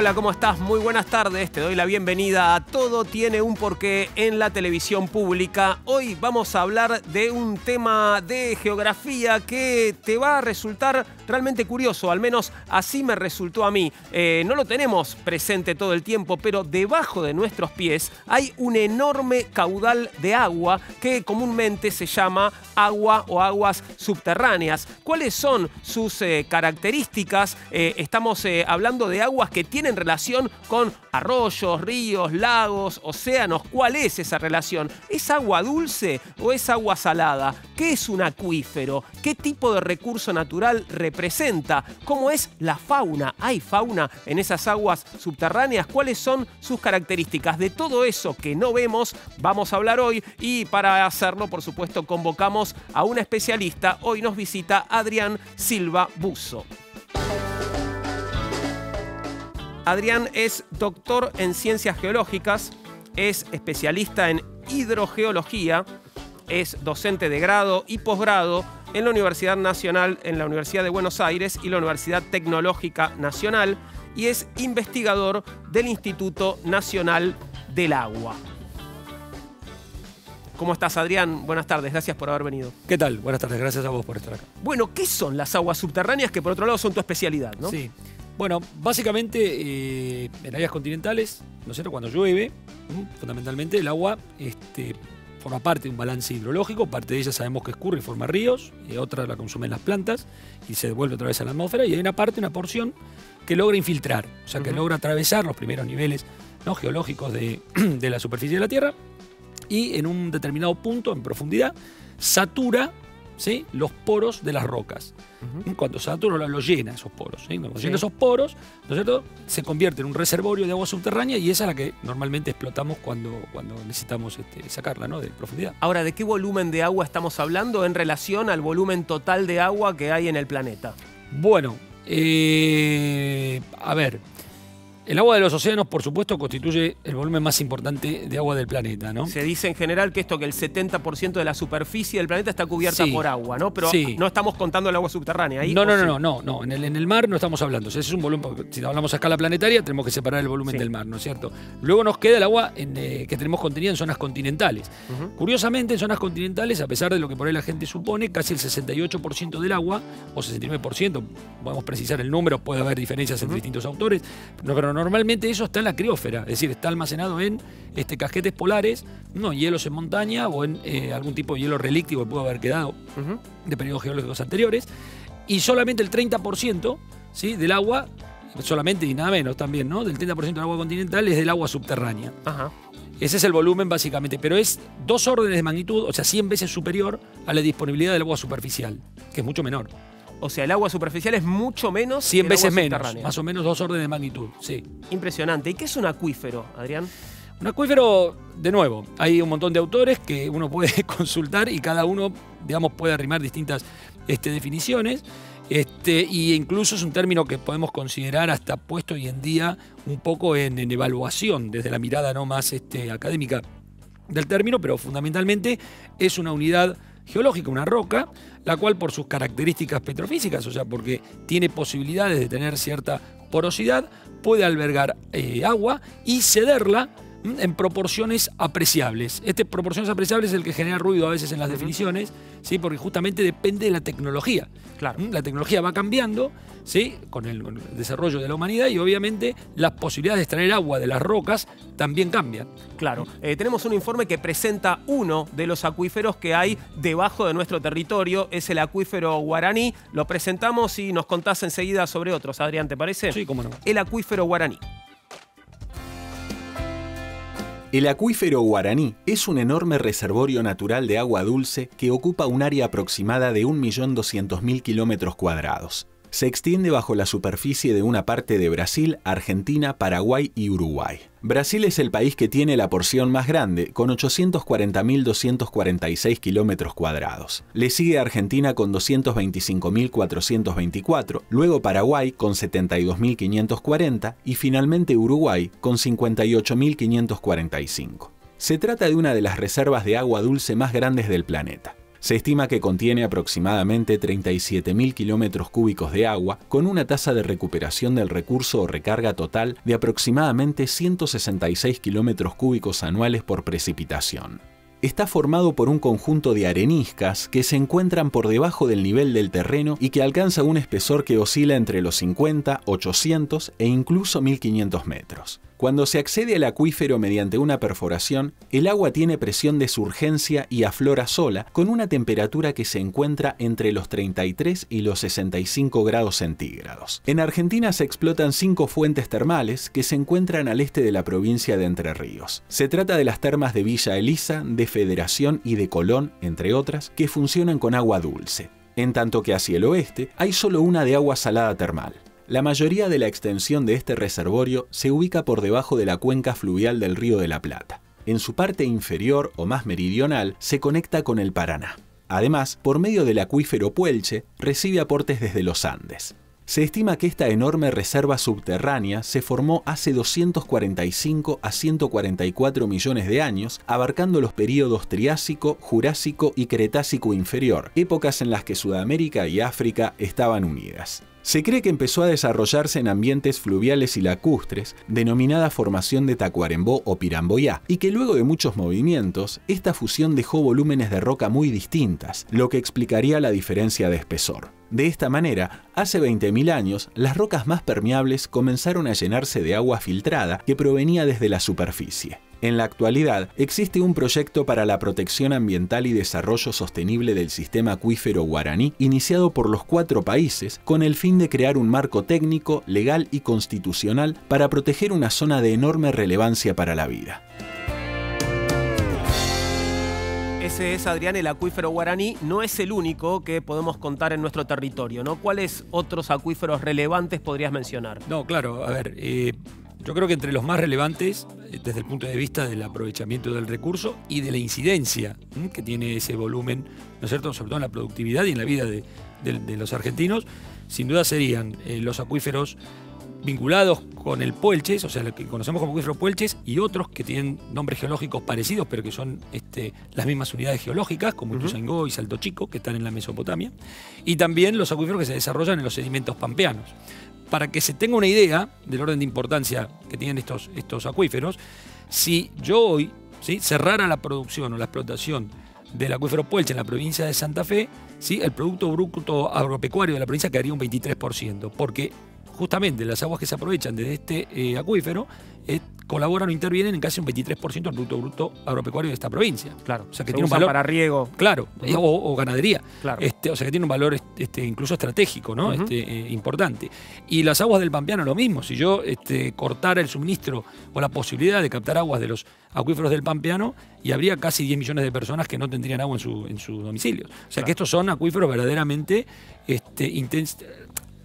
Hola, ¿cómo estás? Muy buenas tardes. Te doy la bienvenida a Todo tiene un porqué en la televisión pública. Hoy vamos a hablar de un tema de geografía que te va a resultar realmente curioso, al menos así me resultó a mí. Eh, no lo tenemos presente todo el tiempo, pero debajo de nuestros pies hay un enorme caudal de agua que comúnmente se llama agua o aguas subterráneas. ¿Cuáles son sus eh, características? Eh, estamos hablando de aguas que tienen tienen relación con arroyos, ríos, lagos, océanos. ¿Cuál es esa relación? ¿Es agua dulce o es agua salada? ¿Qué es un acuífero? ¿Qué tipo de recurso natural representa? ¿Cómo es la fauna? ¿Hay fauna en esas aguas subterráneas? ¿Cuáles son sus características? De todo eso que no vemos vamos a hablar hoy y para hacerlo, por supuesto, convocamos a una especialista. Hoy nos visita Adrián Silva Buzo. Adrián es doctor en ciencias geológicas, es especialista en hidrogeología, es docente de grado y posgrado en la Universidad Nacional, en la Universidad de Buenos Aires y la Universidad Tecnológica Nacional y es investigador del Instituto Nacional del Agua. ¿Cómo estás, Adrián? Buenas tardes, gracias por haber venido. ¿Qué tal? Buenas tardes, gracias a vos por estar acá. Bueno, ¿qué son las aguas subterráneas que por otro lado son tu especialidad, no? Sí. Bueno, básicamente eh, en áreas continentales, ¿no es cierto? Cuando llueve, fundamentalmente el agua este, forma parte de un balance hidrológico, parte de ella sabemos que escurre y forma ríos, y otra la consumen las plantas y se devuelve otra vez a la atmósfera, y hay una parte, una porción que logra infiltrar, o sea, que logra atravesar los primeros niveles ¿no? geológicos de, de la superficie de la Tierra y en un determinado punto, en profundidad, satura los poros de las rocas. Cuando Saturno lo llena esos poros. Cuando llena esos poros, ¿no es cierto? se convierte en un reservorio de agua subterránea y esa es la que normalmente explotamos cuando, cuando necesitamos este, sacarla ¿no? de profundidad. Ahora, ¿de qué volumen de agua estamos hablando en relación al volumen total de agua que hay en el planeta? Bueno, eh, a ver, el agua de los océanos, por supuesto, constituye el volumen más importante de agua del planeta, ¿no? Se dice en general que esto, que el 70% de la superficie del planeta está cubierta por agua, ¿no? Pero no estamos contando el agua subterránea ahí. No, no, no, no, no, En el, en el mar no estamos hablando. ese es un volumen, si hablamos a escala planetaria, tenemos que separar el volumen del mar, ¿no es cierto? Luego nos queda el agua eh, que tenemos contenida en zonas continentales. Curiosamente, en zonas continentales, a pesar de lo que por ahí la gente supone, casi el 68% del agua, o 69%, podemos precisar el número, puede haber diferencias entre distintos autores, pero no normalmente eso está en la criósfera, es decir, está almacenado en este, casquetes polares, no hielos en montaña o en eh, algún tipo de hielo relictivo que pudo haber quedado de periodos geológicos anteriores, y solamente el 30% ¿sí? del agua, solamente y nada menos también, ¿no? Del 30% del agua continental es del agua subterránea. Ese es el volumen básicamente, pero es dos órdenes de magnitud, o sea, 100 veces superior a la disponibilidad del agua superficial, que es mucho menor. O sea, el agua superficial es mucho menos 100 veces menos, más o menos dos órdenes de magnitud, sí. Impresionante. ¿Y qué es un acuífero, Adrián? Un acuífero, de nuevo, hay un montón de autores que uno puede consultar y cada uno, digamos, puede arrimar distintas este, definiciones. Este, y incluso es un término que podemos considerar hasta puesto hoy en día un poco en, evaluación desde la mirada no más este, académica del término, pero fundamentalmente es una unidad geológica, una roca, la cual por sus características petrofísicas, o sea, porque tiene posibilidades de tener cierta porosidad, puede albergar eh, agua y cederla en proporciones apreciables. Este proporciones apreciables es el que genera ruido a veces en las definiciones, ¿sí? porque justamente depende de la tecnología. Claro. La tecnología va cambiando ¿sí? con el, desarrollo de la humanidad y obviamente las posibilidades de extraer agua de las rocas también cambian. Claro. Eh, tenemos un informe que presenta uno de los acuíferos que hay debajo de nuestro territorio, es el acuífero guaraní. Lo presentamos y nos contás enseguida sobre otros. Adrián, ¿te parece? Sí, cómo no. El acuífero guaraní. El acuífero guaraní es un enorme reservorio natural de agua dulce que ocupa un área aproximada de 1.200.000 kilómetros cuadrados se extiende bajo la superficie de una parte de Brasil, Argentina, Paraguay y Uruguay. Brasil es el país que tiene la porción más grande, con 840.246 kilómetros cuadrados. Le sigue Argentina con 225.424, luego Paraguay con 72.540 y finalmente Uruguay con 58.545. Se trata de una de las reservas de agua dulce más grandes del planeta. Se estima que contiene aproximadamente 37.000 kilómetros cúbicos de agua, con una tasa de recuperación del recurso o recarga total de aproximadamente 166 kilómetros cúbicos anuales por precipitación está formado por un conjunto de areniscas que se encuentran por debajo del nivel del terreno y que alcanza un espesor que oscila entre los 50, 800 e incluso 1500 metros. Cuando se accede al acuífero mediante una perforación, el agua tiene presión de surgencia y aflora sola, con una temperatura que se encuentra entre los 33 y los 65 grados centígrados. En Argentina se explotan cinco fuentes termales que se encuentran al este de la provincia de Entre Ríos. Se trata de las termas de Villa Elisa, de Federación y de Colón, entre otras, que funcionan con agua dulce. En tanto que hacia el oeste hay solo una de agua salada termal. La mayoría de la extensión de este reservorio se ubica por debajo de la cuenca fluvial del Río de la Plata. En su parte inferior o más meridional se conecta con el Paraná. Además, por medio del acuífero Puelche, recibe aportes desde los Andes. Se estima que esta enorme reserva subterránea se formó hace 245 a 144 millones de años, abarcando los períodos Triásico, Jurásico y Cretácico inferior, épocas en las que Sudamérica y África estaban unidas. Se cree que empezó a desarrollarse en ambientes fluviales y lacustres, denominada formación de Tacuarembó o Piramboyá, y que luego de muchos movimientos, esta fusión dejó volúmenes de roca muy distintas, lo que explicaría la diferencia de espesor. De esta manera, hace 20.000 años, las rocas más permeables comenzaron a llenarse de agua filtrada que provenía desde la superficie. En la actualidad, existe un proyecto para la protección ambiental y desarrollo sostenible del sistema acuífero guaraní, iniciado por los cuatro países, con el fin de crear un marco técnico, legal y constitucional para proteger una zona de enorme relevancia para la vida. Ese es, Adrián, el acuífero guaraní. No es el único que podemos contar en nuestro territorio, ¿no? ¿Cuáles otros acuíferos relevantes podrías mencionar? No, claro, a ver, eh, yo creo que entre los más relevantes, eh, desde el punto de vista del aprovechamiento del recurso y de la incidencia que tiene ese volumen, ¿no es cierto?, sobre todo en la productividad y en la vida de, los argentinos, sin duda serían eh, los acuíferos vinculados con el Puelches, o sea, lo que conocemos como acuífero Puelches, y otros que tienen nombres geológicos parecidos, pero que son este, las mismas unidades geológicas, como uh y Salto Chico, que están en la Mesopotamia, y también los acuíferos que se desarrollan en los sedimentos pampeanos para que se tenga una idea del orden de importancia que tienen estos, estos acuíferos, si yo hoy ¿sí? cerrara la producción o la explotación del acuífero Puelche en la provincia de Santa Fe, ¿sí? el Producto Bruto Agropecuario de la provincia quedaría un 23%, porque justamente las aguas que se aprovechan de este eh, acuífero eh, colaboran o intervienen en casi un 23% del Producto Bruto Agropecuario de esta provincia. Claro, o sea que tiene un valor para riego. Claro, o, ganadería. Claro. Este, o sea que tiene un valor este, incluso estratégico, ¿no? este, eh, importante. Y las aguas del Pampeano lo mismo. Si yo este, cortara el suministro o la posibilidad de captar aguas de los acuíferos del Pampeano, y habría casi 10 millones de personas que no tendrían agua en su, en su domicilio. O sea que estos son acuíferos verdaderamente este,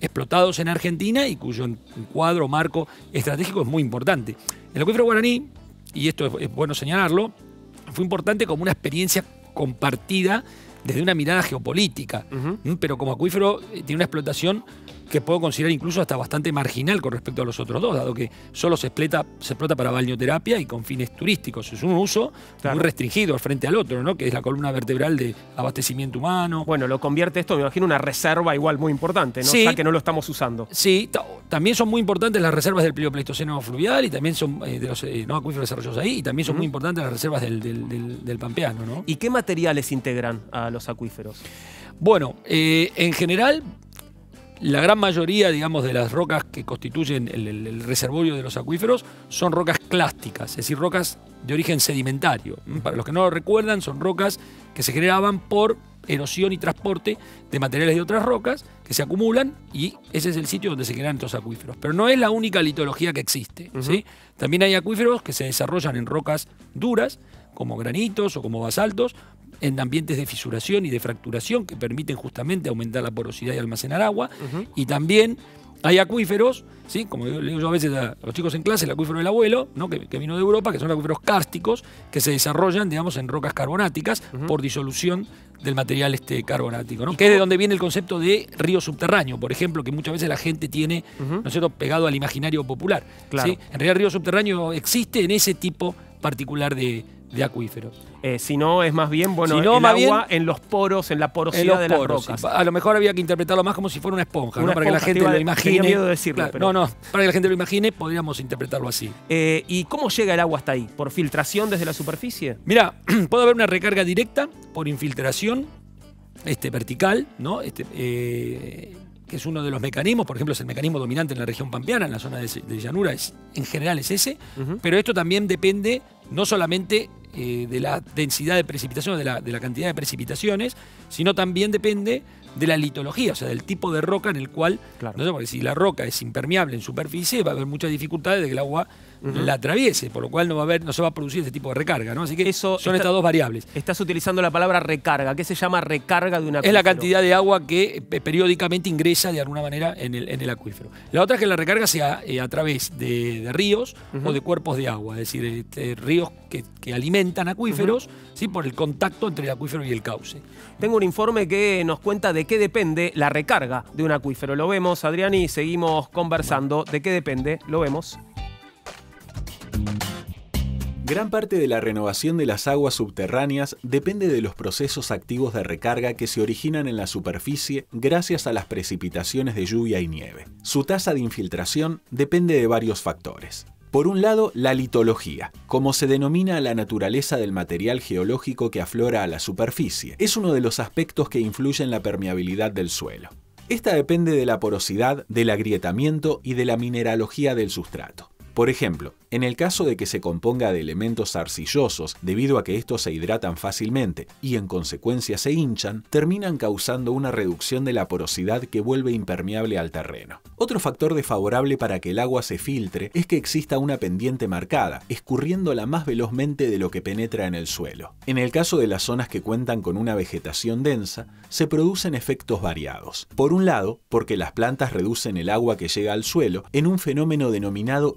explotados en Argentina y cuyo cuadro marco estratégico es muy importante. El acuífero guaraní, y esto es, bueno señalarlo, fue importante como una experiencia compartida desde una mirada geopolítica, pero como acuífero eh, tiene una explotación que puedo considerar incluso hasta bastante marginal con respecto a los otros dos, dado que solo se explota, se explota para balneoterapia y con fines turísticos. Es un uso muy restringido frente al otro, ¿no? que es la columna vertebral de abastecimiento humano. Bueno, lo convierte esto, me imagino, una reserva igual muy importante, ¿no? Sí. que no lo estamos usando. Sí, también son muy importantes las reservas del Pliopleistoceno fluvial y también son eh, de los eh, no acuíferos desarrollados ahí, y también son muy importantes las reservas del, del, Pampeano. ¿no? ¿Y qué materiales integran a los acuíferos? Bueno, eh, en general la gran mayoría, digamos, de las rocas que constituyen el, reservorio de los acuíferos son rocas clásticas, es decir, rocas de origen sedimentario. Mm, para los que no lo recuerdan, son rocas que se generaban por erosión y transporte de materiales de otras rocas que se acumulan y ese es el sitio donde se generan estos acuíferos. Pero no es la única litología que existe. ¿sí? También hay acuíferos que se desarrollan en rocas duras, como granitos o como basaltos, en ambientes de fisuración y de fracturación que permiten justamente aumentar la porosidad y almacenar agua. Y también hay acuíferos, ¿sí? como le digo yo a veces a los chicos en clase, el acuífero del abuelo, ¿no? que, vino de Europa, que son acuíferos cársticos que se desarrollan digamos, en rocas carbonáticas por disolución del material este carbonático, ¿no? que es de donde viene el concepto de río subterráneo, por ejemplo, que muchas veces la gente tiene ¿no es cierto? pegado al imaginario popular. En realidad el río subterráneo existe en ese tipo particular de, de acuíferos. Eh, si no, es más bien, bueno, Si no, el agua en los poros, en la En porosidad de las rocas. sí. A lo mejor había que interpretarlo más como si fuera una esponja, Una ¿no? para que la gente iba- lo tenía imagine. miedo de decirlo, Claro, pero- No, no, para que la gente lo imagine, podríamos interpretarlo así. Eh, ¿Y cómo llega el agua hasta ahí? ¿Por filtración desde la superficie? Mira, puede haber una recarga directa por infiltración este, vertical, ¿no? Este, eh, que es uno de los mecanismos, por ejemplo, es el mecanismo dominante en la región pampeana, en la zona de, de llanura, es, en general es ese, pero esto también depende no solamente eh, de la densidad de la, de la cantidad de precipitaciones, sino también depende de la litología, o sea, del tipo de roca en el cual, Claro. no sé, porque si la roca es impermeable en superficie, va a haber muchas dificultades de que el agua la atraviese, por lo cual no va a haber, no se va a producir ese tipo de recarga, ¿no? Así que Eso son está- estas dos variables. Estás utilizando la palabra recarga. ¿Qué se llama recarga de una Es la cantidad de agua que eh, periódicamente ingresa de alguna manera en el, en el acuífero. La otra es que la recarga sea eh, a través de, de ríos o de cuerpos de agua, es decir, este, ríos que, que alimentan acuíferos ¿sí? por el contacto entre el acuífero y el cauce. Tengo un informe que nos cuenta de qué depende la recarga de un acuífero. Lo vemos, Adrián, y seguimos conversando. ¿De qué depende? Lo vemos. Gran parte de la renovación de las aguas subterráneas depende de los procesos activos de recarga que se originan en la superficie gracias a las precipitaciones de lluvia y nieve. Su tasa de infiltración depende de varios factores. Por un lado, la litología, como se denomina la naturaleza del material geológico que aflora a la superficie, es uno de los aspectos que influye en la permeabilidad del suelo. Esta depende de la porosidad, del agrietamiento y de la mineralogía del sustrato. Por ejemplo, en el caso de que se componga de elementos arcillosos, debido a que estos se hidratan fácilmente y en consecuencia se hinchan, terminan causando una reducción de la porosidad que vuelve impermeable al terreno. Otro factor desfavorable para que el agua se filtre es que exista una pendiente marcada, escurriéndola más velozmente de lo que penetra en el suelo. En el caso de las zonas que cuentan con una vegetación densa, se producen efectos variados. Por un lado, porque las plantas reducen el agua que llega al suelo en un fenómeno denominado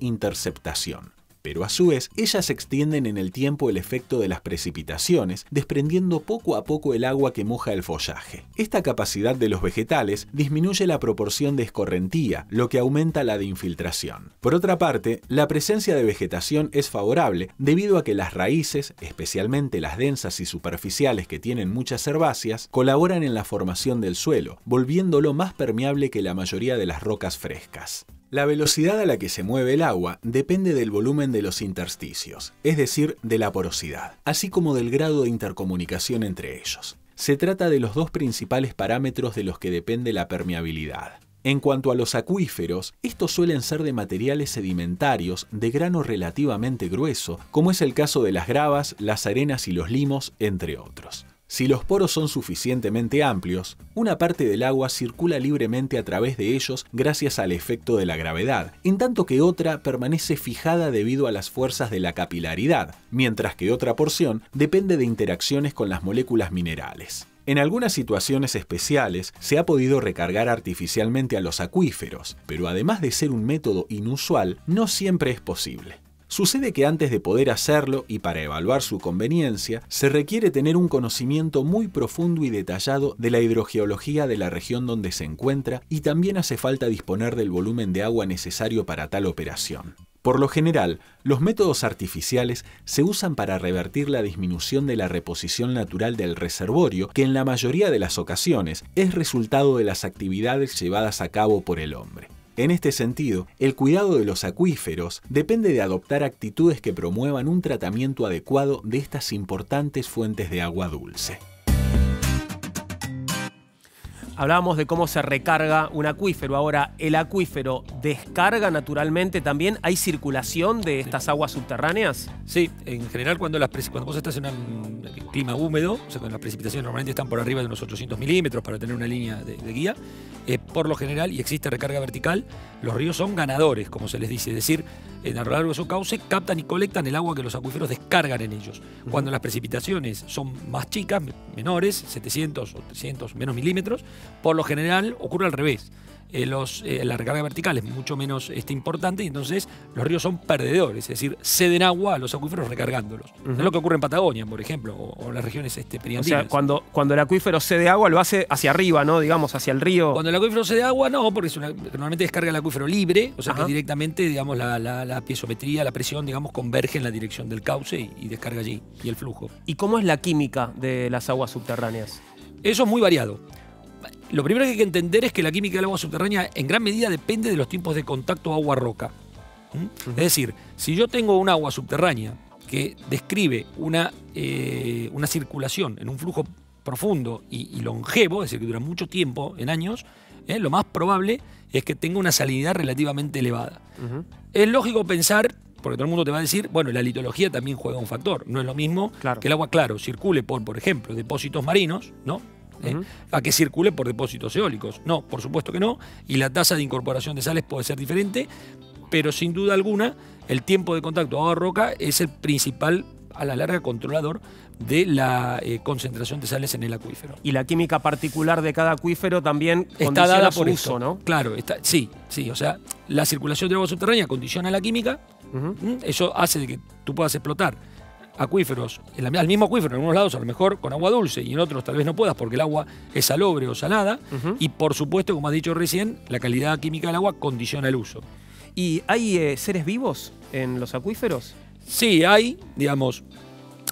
Pero a su vez, ellas extienden en el tiempo el efecto de las precipitaciones, desprendiendo poco a poco el agua que moja el follaje. Esta capacidad de los vegetales disminuye la proporción de escorrentía, lo que aumenta la de infiltración. Por otra parte, la presencia de vegetación es favorable debido a que las raíces, especialmente las densas y superficiales que tienen muchas herbáceas, colaboran en la formación del suelo, volviéndolo más permeable que la mayoría de las rocas frescas. La velocidad a la que se mueve el agua depende del volumen de los intersticios, es decir, de la porosidad, así como del grado de intercomunicación entre ellos. Se trata de los dos principales parámetros de los que depende la permeabilidad. En cuanto a los acuíferos, estos suelen ser de materiales sedimentarios de grano relativamente grueso, como es el caso de las gravas, las arenas y los limos, entre otros. Si los poros son suficientemente amplios, una parte del agua circula libremente a través de ellos gracias al efecto de la gravedad, en tanto que otra permanece fijada debido a las fuerzas de la capilaridad, mientras que otra porción depende de interacciones con las moléculas minerales. En algunas situaciones especiales se ha podido recargar artificialmente a los acuíferos, pero además de ser un método inusual, no siempre es posible. Sucede que antes de poder hacerlo y para evaluar su conveniencia, se requiere tener un conocimiento muy profundo y detallado de la hidrogeología de la región donde se encuentra y también hace falta disponer del volumen de agua necesario para tal operación. Por lo general, los métodos artificiales se usan para revertir la disminución de la reposición natural del reservorio, que en la mayoría de las ocasiones es resultado de las actividades llevadas a cabo por el hombre. En este sentido, el cuidado de los acuíferos depende de adoptar actitudes que promuevan un tratamiento adecuado de estas importantes fuentes de agua dulce. Hablábamos de cómo se recarga un acuífero. Ahora, ¿el acuífero descarga naturalmente también? ¿Hay circulación de estas aguas subterráneas? Sí, en general cuando, las, cuando vos estás en un clima húmedo, o sea, cuando las precipitaciones normalmente están por arriba de unos 800 milímetros para tener una línea de, de guía, eh, por lo general, y existe recarga vertical, los ríos son ganadores, como se les dice, es decir, en a lo largo de su cauce captan y colectan el agua que los acuíferos descargan en ellos. Cuando las precipitaciones son más chicas, me- menores, 700 o 300 menos milímetros, Por lo general ocurre al revés. Eh, los, eh, la recarga vertical es mucho menos este, importante y entonces los ríos son perdedores, es decir, ceden agua a los acuíferos recargándolos. Es lo que ocurre en Patagonia, por ejemplo, o, en las regiones este, O sea, cuando, cuando el acuífero cede agua lo hace hacia arriba, ¿no? Digamos, hacia el río. Cuando el acuífero cede agua, no, porque normalmente descarga el acuífero libre, o sea que directamente, digamos, la, la, piezometría, la presión, digamos, converge en la dirección del cauce y, y descarga allí, y el flujo. ¿Y cómo es la química de las aguas subterráneas? Eso es muy variado. Lo primero que hay que entender es que la química del agua subterránea en gran medida depende de los tiempos de contacto agua-roca. Es decir, si yo tengo un agua subterránea que describe una, eh, una circulación en un flujo profundo y, longevo, es decir, que dura mucho tiempo, en años, eh, lo más probable es que tenga una salinidad relativamente elevada. Es lógico pensar, porque todo el mundo te va a decir, bueno, la litología también juega un factor. No es lo mismo que el agua, claro, circule por, por ejemplo, depósitos marinos, ¿no? ¿Eh? a que circule por depósitos eólicos. No, por supuesto que no. Y la tasa de incorporación de sales puede ser diferente, pero sin duda alguna el tiempo de contacto agua-roca es el principal, a la larga, controlador de la eh, concentración de sales en el acuífero. Y la química particular de cada acuífero también está dada por eso, ¿no? Claro, está, sí, sí. O sea, la circulación de agua subterránea condiciona la química. Eso hace de que tú puedas explotar acuíferos, al mismo acuífero, en algunos lados a lo mejor con agua dulce y en otros tal vez no puedas porque el agua es salobre o salada. Y por supuesto, como has dicho recién, la calidad química del agua condiciona el uso. ¿Y hay eh, seres vivos en los acuíferos? Sí, hay, digamos,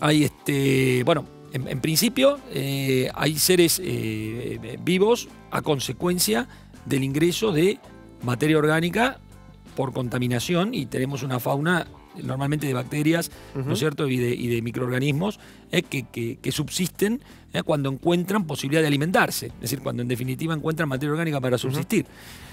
hay este, bueno, en, principio eh, hay seres eh, vivos a consecuencia del ingreso de materia orgánica por contaminación y tenemos una fauna normalmente de bacterias, ¿no es cierto? Y de, microorganismos eh, que, subsisten eh, cuando encuentran posibilidad de alimentarse, es decir, cuando en definitiva encuentran materia orgánica para subsistir.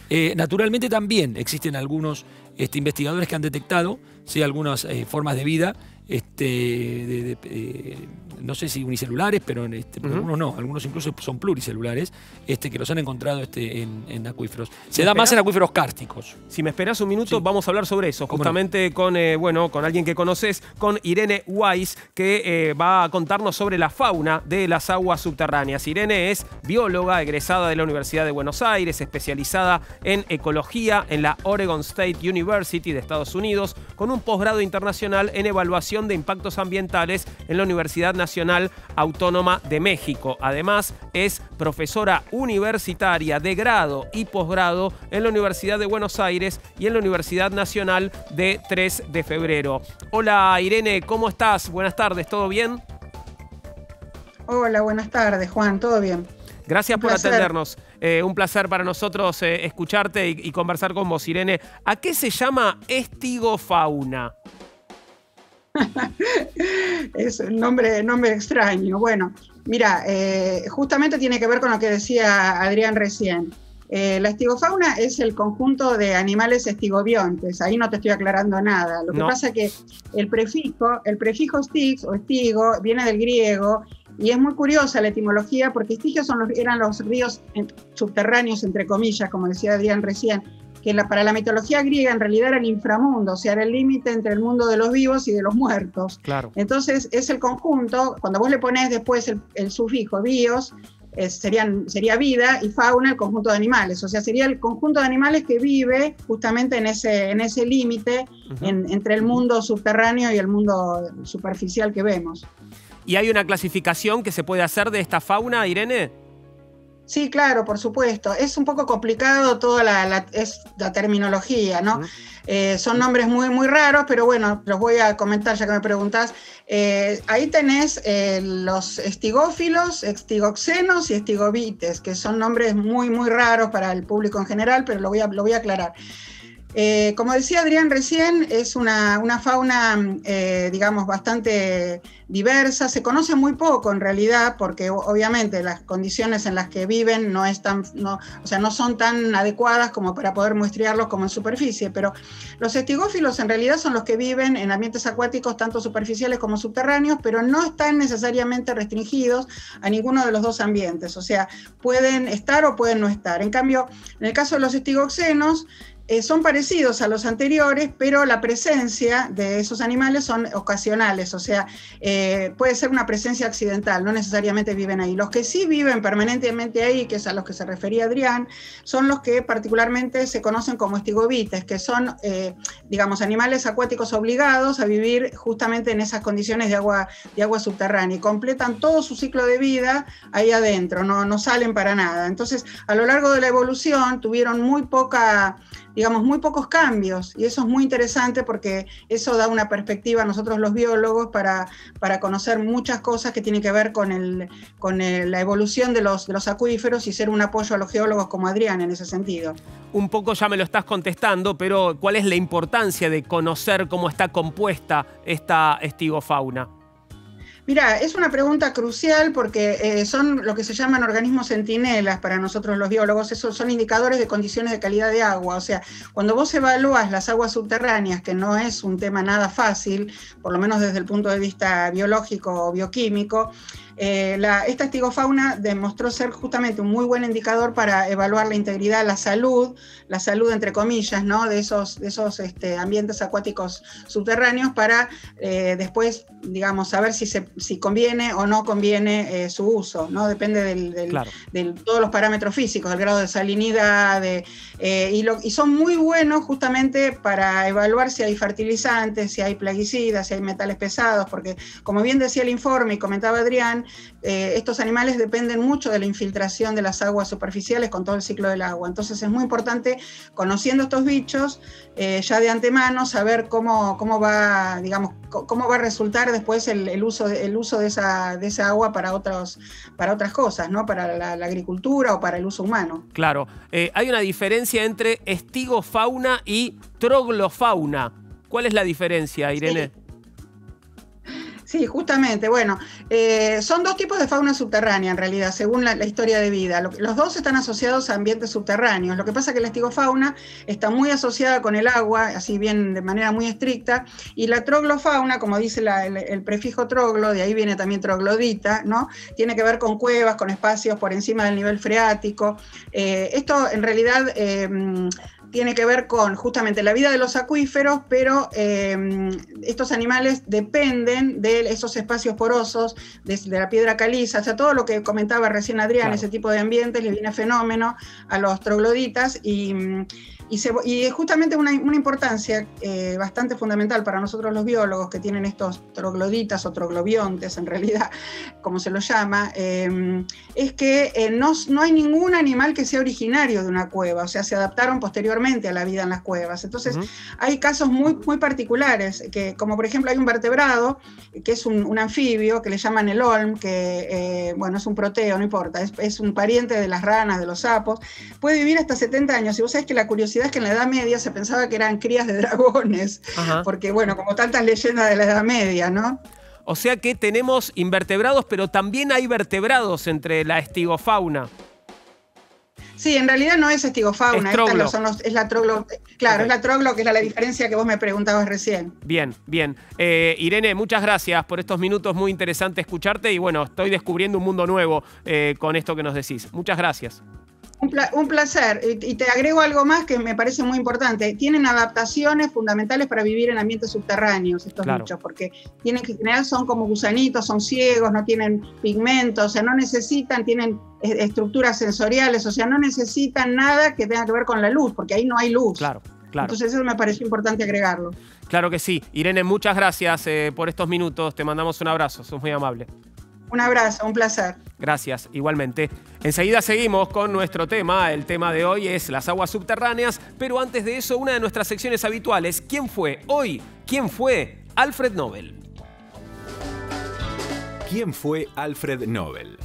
Eh, naturalmente también existen algunos este, investigadores que han detectado algunas formas de vida este, de, eh, no sé si unicelulares, pero, este, algunos no, algunos incluso son pluricelulares, este, que los han encontrado este, en, acuíferos. Se da más en acuíferos cársticos. Si me esperas un minuto, vamos a hablar sobre eso, justamente con, eh, bueno, con alguien que conoces, con Irene Weiss, que eh, va a contarnos sobre la fauna de las aguas subterráneas. Irene es bióloga, egresada de la Universidad de Buenos Aires, especializada en ecología en la Oregon State University de Estados Unidos, con un posgrado internacional en evaluación de Impactos Ambientales en la Universidad Nacional Autónoma de México. Además, es profesora universitaria de grado y posgrado en la Universidad de Buenos Aires y en la Universidad Nacional de 3 de febrero. Hola Irene, ¿cómo estás? Buenas tardes, ¿todo bien? Hola, buenas tardes, Juan, ¿todo bien? Gracias por atendernos. Eh, un placer para nosotros eh, escucharte y, y, conversar con vos, Irene. ¿A qué se llama estigofauna? es un nombre, nombre extraño. Bueno, mira, eh, justamente tiene que ver con lo que decía Adrián recién. Eh, la estigofauna es el conjunto de animales estigobiontes, ahí no te estoy aclarando nada. Lo que pasa es que el prefijo, el prefijo stix o estigo viene del griego y es muy curiosa la etimología porque estigios son eran los ríos subterráneos, entre comillas, como decía Adrián recién, que para la mitología griega en realidad era el inframundo, o sea, era el límite entre el mundo de los vivos y de los muertos. Claro. Entonces es el conjunto, cuando vos le pones después el, sufijo bios, serían, sería vida y fauna el conjunto de animales, o sea, sería el conjunto de animales que vive justamente en ese, en ese límite entre el mundo subterráneo y el mundo superficial que vemos. ¿Y hay una clasificación que se puede hacer de esta fauna, Irene? Sí, claro, por supuesto. Es un poco complicado toda la, es la terminología, ¿no? Eh, son nombres muy, muy raros, pero bueno, los voy a comentar ya que me preguntas. Eh, ahí tenés eh, los estigófilos, estigoxenos y estigobites, que son nombres muy, muy raros para el público en general, pero lo voy a, lo voy a aclarar. Eh, como decía Adrián recién, es una, fauna, eh, digamos, bastante diversa. Se conoce muy poco en realidad, porque obviamente las condiciones en las que viven no, están, no, o sea, no son tan adecuadas como para poder muestrearlos como en superficie. Pero los estigófilos en realidad son los que viven en ambientes acuáticos, tanto superficiales como subterráneos, pero no están necesariamente restringidos a ninguno de los dos ambientes. O sea, pueden estar o pueden no estar. En cambio, en el caso de los estigoxenos, eh, son parecidos a los anteriores, pero la presencia de esos animales son ocasionales, o sea, eh, puede ser una presencia accidental, no necesariamente viven ahí. Los que sí viven permanentemente ahí, que es a los que se refería Adrián, son los que particularmente se conocen como estigobites, que son, eh, digamos, animales acuáticos obligados a vivir justamente en esas condiciones de agua, de agua subterránea y completan todo su ciclo de vida ahí adentro, no, no salen para nada. Entonces, a lo largo de la evolución tuvieron muy poca digamos, muy pocos cambios. Y eso es muy interesante porque eso da una perspectiva a nosotros los biólogos para, para conocer muchas cosas que tienen que ver con, el, con la evolución de los, de los acuíferos y ser un apoyo a los geólogos como Adrián en ese sentido. Un poco ya me lo estás contestando, pero ¿cuál es la importancia de conocer cómo está compuesta esta estigofauna? Mira, es una pregunta crucial porque eh, son lo que se llaman organismos centinelas para nosotros los biólogos, son indicadores de condiciones de calidad de agua. O sea, cuando vos evalúas las aguas subterráneas, que no es un tema nada fácil, por lo menos desde el punto de vista biológico o bioquímico, eh, esta estigofauna demostró ser justamente un muy buen indicador para evaluar la integridad, la salud, la salud entre comillas, ¿no? de esos, de esos este, ambientes acuáticos subterráneos para eh, después, digamos, saber si, se, si conviene o no conviene eh, su uso, ¿no? Depende de todos los parámetros físicos, del grado de salinidad, de, y, y, son muy buenos justamente para evaluar si hay fertilizantes, si hay plaguicidas, si hay metales pesados, porque como bien decía el informe y comentaba Adrián, eh, estos animales dependen mucho de la infiltración de las aguas superficiales con todo el ciclo del agua. Entonces es muy importante, conociendo estos bichos, eh, ya de antemano, saber cómo, cómo, va, digamos, cómo va a resultar después el, uso, el uso de esa, de esa agua para, otros, para otras cosas, ¿no? para la, agricultura o para el uso humano. Claro, eh, hay una diferencia entre estigofauna y troglofauna. ¿Cuál es la diferencia, Irene? Sí, justamente. Bueno, eh, son dos tipos de fauna subterránea en realidad, según la, historia de vida. los dos están asociados a ambientes subterráneos. Lo que pasa es que la estigofauna está muy asociada con el agua, así bien de manera muy estricta, y la troglofauna, como dice el, prefijo troglo, de ahí viene también troglodita, ¿no? Tiene que ver con cuevas, con espacios por encima del nivel freático. Eh, esto en realidad eh, tiene que ver con justamente la vida de los acuíferos, pero eh, estos animales dependen de esos espacios porosos, de, la piedra caliza, o sea, todo lo que comentaba recién Adrián, ese tipo de ambientes le viene fenómeno a los trogloditas y y, es justamente una, importancia eh, bastante fundamental para nosotros los biólogos que tienen estos trogloditas o troglobiontes, en realidad, como se los llama, em, es que eh, no, no, hay ningún animal que sea originario de una cueva, o sea, se adaptaron posteriormente a la vida en las cuevas. Entonces, hay casos muy, muy particulares, que, como por ejemplo hay un vertebrado, que es un, anfibio, que le llaman el olm, que, eh, bueno, es un proteo, no importa, es, es un pariente de las ranas, de los sapos, puede vivir hasta 70 años. Y vos sabés que la curiosidad es que en la Edad Media se pensaba que eran crías de dragones, porque bueno, como tantas leyendas de la Edad Media, ¿no? O sea que tenemos invertebrados, pero también hay vertebrados entre la estigofauna. Sí, en realidad no es estigofauna, es, la troglo, claro, es la troglo que era la diferencia que vos me preguntabas recién. Bien, bien. Eh, Irene, muchas gracias por estos minutos, muy interesante escucharte y bueno, estoy descubriendo un mundo nuevo eh, con esto que nos decís. Muchas gracias. Un, placer. Y te agrego algo más que me parece muy importante. Tienen adaptaciones fundamentales para vivir en ambientes subterráneos estos bichos, porque tienen que general son como gusanitos, son ciegos, no tienen pigmentos, o sea, no necesitan, tienen eh, estructuras sensoriales, o sea, no necesitan nada que tenga que ver con la luz, porque ahí no hay luz. Claro. Claro. Entonces eso me pareció importante agregarlo. Claro que sí. Irene, muchas gracias eh, por estos minutos. Te mandamos un abrazo. Sos muy amable. Un abrazo, un placer. Gracias, igualmente. Enseguida seguimos con nuestro tema. El tema de hoy es las aguas subterráneas, pero antes de eso, una de nuestras secciones habituales. ¿Quién fue hoy? ¿Quién fue Alfred Nobel? ¿Quién fue Alfred Nobel?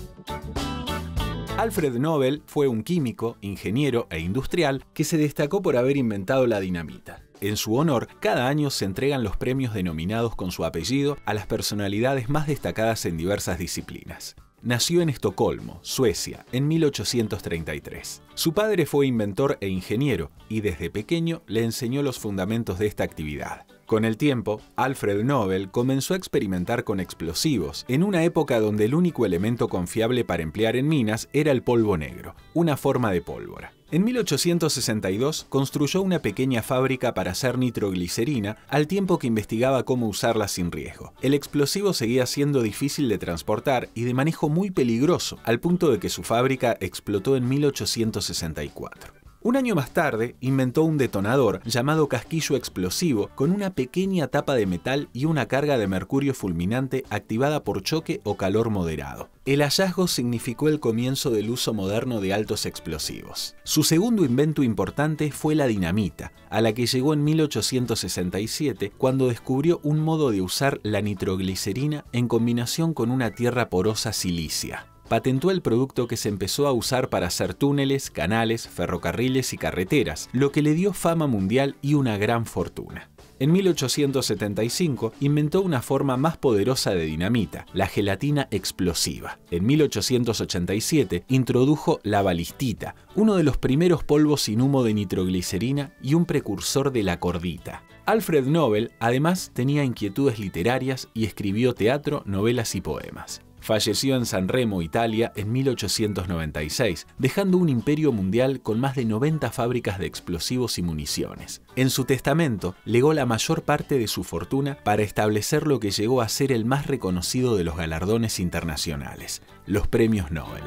Alfred Nobel fue un químico, ingeniero e industrial que se destacó por haber inventado la dinamita. En su honor, cada año se entregan los premios denominados con su apellido a las personalidades más destacadas en diversas disciplinas. Nació en Estocolmo, Suecia, en 1833. Su padre fue inventor e ingeniero y desde pequeño le enseñó los fundamentos de esta actividad. Con el tiempo, Alfred Nobel comenzó a experimentar con explosivos, en una época donde el único elemento confiable para emplear en minas era el polvo negro, una forma de pólvora. En 1862 construyó una pequeña fábrica para hacer nitroglicerina al tiempo que investigaba cómo usarla sin riesgo. El explosivo seguía siendo difícil de transportar y de manejo muy peligroso, al punto de que su fábrica explotó en 1864. Un año más tarde, inventó un detonador llamado casquillo explosivo con una pequeña tapa de metal y una carga de mercurio fulminante activada por choque o calor moderado. El hallazgo significó el comienzo del uso moderno de altos explosivos. Su segundo invento importante fue la dinamita, a la que llegó en 1867 cuando descubrió un modo de usar la nitroglicerina en combinación con una tierra porosa silicia patentó el producto que se empezó a usar para hacer túneles, canales, ferrocarriles y carreteras, lo que le dio fama mundial y una gran fortuna. En 1875 inventó una forma más poderosa de dinamita, la gelatina explosiva. En 1887 introdujo la balistita, uno de los primeros polvos sin humo de nitroglicerina y un precursor de la cordita. Alfred Nobel además tenía inquietudes literarias y escribió teatro, novelas y poemas. Falleció en San Remo, Italia, en 1896, dejando un imperio mundial con más de 90 fábricas de explosivos y municiones. En su testamento, legó la mayor parte de su fortuna para establecer lo que llegó a ser el más reconocido de los galardones internacionales, los premios Nobel.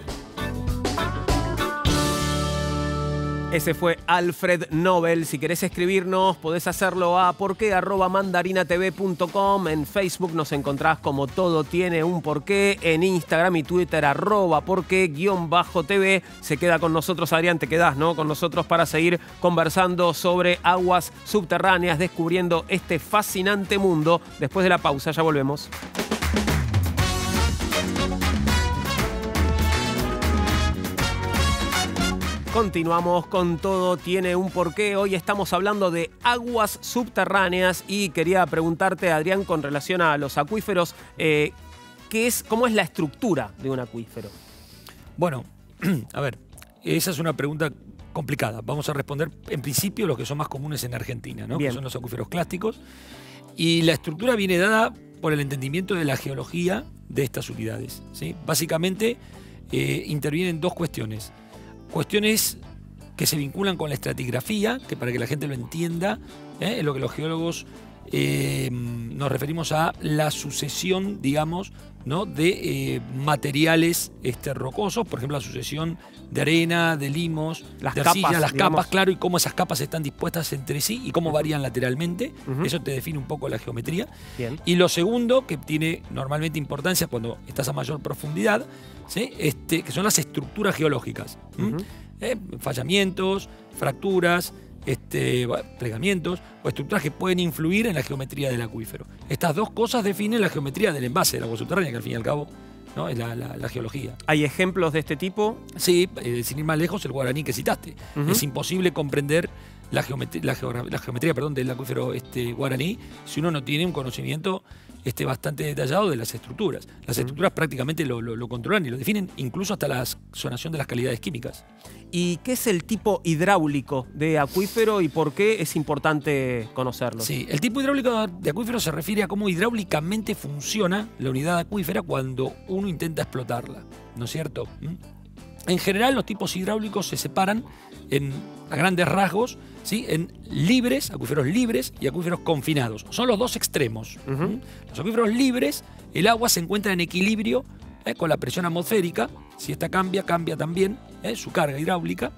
Ese fue Alfred Nobel. Si querés escribirnos, podés hacerlo a porqué.mandarinatv.com. En Facebook nos encontrás como todo tiene un porqué. En Instagram y Twitter arroba porqué-tv. Se queda con nosotros, Adrián, te quedás, ¿no? Con nosotros para seguir conversando sobre aguas subterráneas, descubriendo este fascinante mundo. Después de la pausa, ya volvemos. Continuamos con todo, tiene un porqué. Hoy estamos hablando de aguas subterráneas y quería preguntarte, Adrián, con relación a los acuíferos, eh, ¿qué es, ¿cómo es la estructura de un acuífero? Bueno, a ver, esa es una pregunta complicada. Vamos a responder en principio los que son más comunes en Argentina, ¿no? que son los acuíferos clásticos. Y la estructura viene dada por el entendimiento de la geología de estas unidades. ¿sí? Básicamente eh, intervienen dos cuestiones cuestiones que se vinculan con la estratigrafía, que para que la gente lo entienda, ¿eh? es lo que los geólogos eh, nos referimos a la sucesión, digamos, ¿no? de eh, materiales este, rocosos, por ejemplo, la sucesión de arena, de limos, las de capas, las capas, claro, y cómo esas capas están dispuestas entre sí y cómo varían lateralmente. Eso te define un poco la geometría. Y lo segundo, que tiene normalmente importancia cuando estás a mayor profundidad, este, que son las estructuras geológicas. Eh, fallamientos, fracturas, este, plegamientos o estructuras que pueden influir en la geometría del acuífero. Estas dos cosas definen la geometría del envase del agua subterránea, que al fin y al cabo ¿no? es la, geología. ¿Hay ejemplos de este tipo? Sí, eh, sin ir más lejos, el guaraní que citaste. Es imposible comprender la, geometría, la, geometría perdón, del acuífero este, guaraní si uno no tiene un conocimiento este, bastante detallado de las estructuras. Las estructuras prácticamente lo, controlan y lo definen, incluso hasta la sonación de las calidades químicas. ¿Y qué es el tipo hidráulico de acuífero y por qué es importante conocerlo? Sí, el tipo hidráulico de acuífero se refiere a cómo hidráulicamente funciona la unidad acuífera cuando uno intenta explotarla, ¿no es cierto? ¿Mm? En general, los tipos hidráulicos se separan en, a grandes rasgos ¿sí? en libres, acuíferos libres y acuíferos confinados. Son los dos extremos. Los acuíferos libres, el agua se encuentra en equilibrio ¿eh? con la presión atmosférica. Si esta cambia, cambia también ¿eh? su carga hidráulica.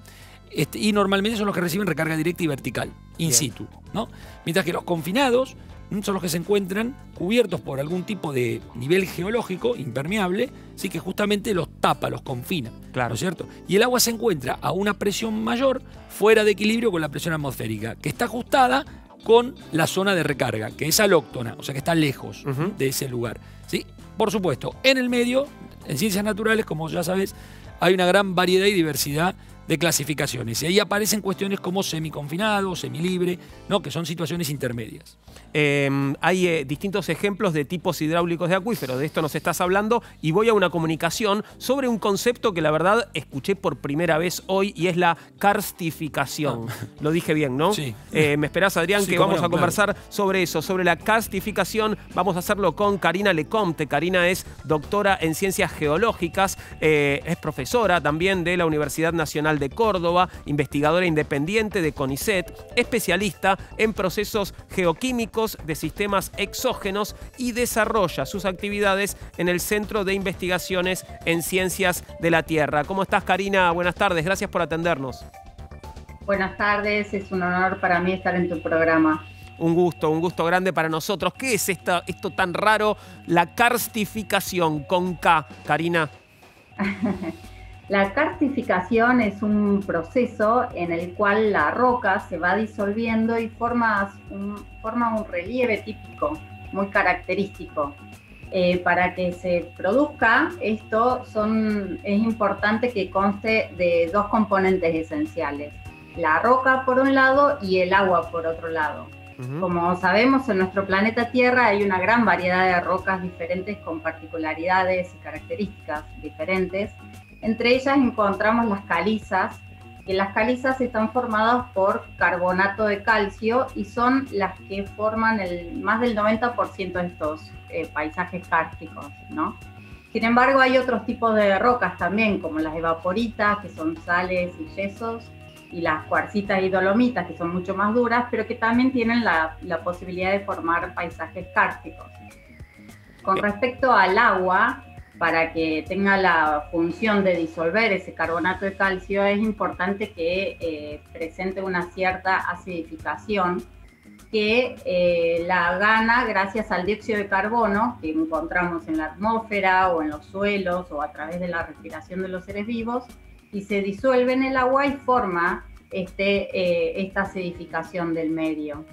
Este, y normalmente son los que reciben recarga directa y vertical, in situ. ¿no? Mientras que los confinados son los que se encuentran cubiertos por algún tipo de nivel geológico impermeable, sí que justamente los tapa, los confina. Claro. ¿no es cierto? Y el agua se encuentra a una presión mayor, fuera de equilibrio con la presión atmosférica, que está ajustada con la zona de recarga, que es alóctona, o sea que está lejos de ese lugar. ¿sí? Por supuesto, en el medio, en ciencias naturales, como ya sabes, hay una gran variedad y diversidad de clasificaciones. Y ahí aparecen cuestiones como semiconfinado, semilibre, ¿no? que son situaciones intermedias. Em, hay eh, distintos ejemplos de tipos hidráulicos de acuíferos, de esto nos estás hablando, y voy a una comunicación sobre un concepto que la verdad escuché por primera vez hoy y es la karstificación. Ah. Lo dije bien, ¿no? Sí. Eh, ¿Me esperás, Adrián, que vamos a conversar sobre eso, sobre la karstificación? Vamos a hacerlo con Karina Lecomte. Karina es doctora en ciencias geológicas, eh, es profesora también de la Universidad Nacional Nacional de Córdoba, investigadora independiente de CONICET, especialista en procesos geoquímicos de sistemas exógenos y desarrolla sus actividades en el Centro de Investigaciones en Ciencias de la Tierra. ¿Cómo estás, Karina? Buenas tardes, gracias por atendernos. Buenas tardes, es un honor para mí estar en tu programa. Un gusto, un gusto grande para nosotros. ¿Qué es esto tan raro? La karstificación con K, Karina. la karstificación es un proceso en el cual la roca se va disolviendo y forma un, forma un relieve típico, muy característico. Eh, para que se produzca esto son, es importante que conste de dos componentes esenciales la roca por un lado y el agua por otro lado. Como sabemos, en nuestro planeta Tierra hay una gran variedad de rocas diferentes con particularidades y características diferentes. Entre ellas encontramos las calizas, que las calizas están formadas por carbonato de calcio y son las que forman el, más del 90% de estos eh, paisajes cársticos, ¿no? Sin embargo, hay otros tipos de rocas también, como las evaporitas, que son sales y yesos, y las cuarcitas y dolomitas, que son mucho más duras, pero que también tienen la, la posibilidad de formar paisajes cársticos. Con respecto al agua, para que tenga la función de disolver ese carbonato de calcio, es importante que eh, presente una cierta acidificación que eh, la gana gracias al dióxido de carbono que encontramos en la atmósfera o en los suelos o a través de la respiración de los seres vivos y se disuelve en el agua y forma este, eh, esta acidificación del medio.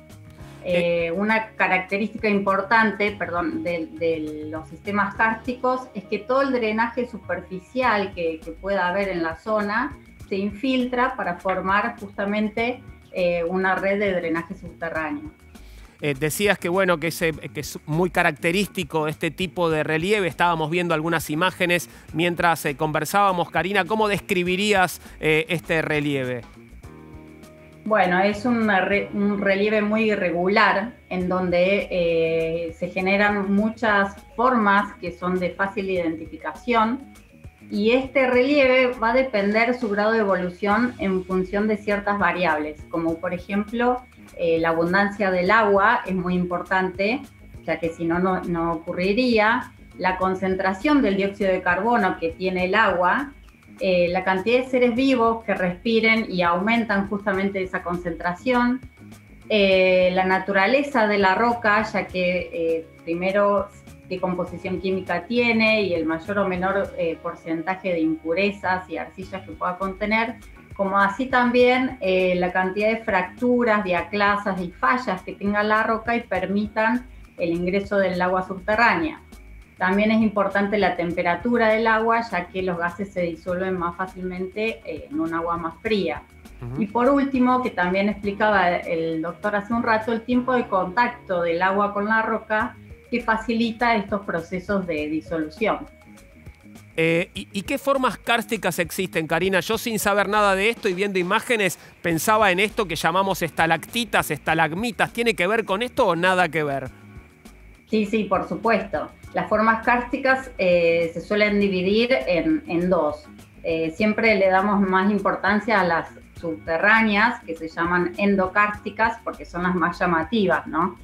Eh, una característica importante perdón, de, los sistemas cársticos es que todo el drenaje superficial que, pueda haber en la zona se infiltra para formar justamente eh, una red de drenaje subterráneo. decías que bueno, que, que, es muy característico este tipo de relieve. Estábamos viendo algunas imágenes mientras conversábamos. Karina, ¿cómo describirías este relieve? Bueno, es un, relieve muy irregular en donde eh, se generan muchas formas que son de fácil identificación y este relieve va a depender su grado de evolución en función de ciertas variables, como por ejemplo eh, la abundancia del agua es muy importante, ya que si no, no ocurriría, la concentración del dióxido de carbono que tiene el agua eh, la cantidad de seres vivos que respiren y aumentan justamente esa concentración, eh, la naturaleza de la roca, ya que eh, primero qué composición química tiene y el mayor o menor porcentaje de impurezas y arcillas que pueda contener, como así también la cantidad de fracturas, diaclasas y fallas que tenga la roca y permitan el ingreso del agua subterránea. También es importante la temperatura del agua, ya que los gases se disuelven más fácilmente eh, en un agua más fría. Y por último, que también explicaba el doctor hace un rato, el tiempo de contacto del agua con la roca que facilita estos procesos de disolución. Eh, ¿y, qué formas kársticas existen, Karina? Yo sin saber nada de esto y viendo imágenes pensaba en esto que llamamos estalactitas, estalagmitas. ¿Tiene que ver con esto o nada que ver? Sí, sí, por supuesto. Las formas kársticas eh, se suelen dividir en, dos. Eh, siempre le damos más importancia a las subterráneas, que se llaman endocársticas, porque son las más llamativas, ¿no?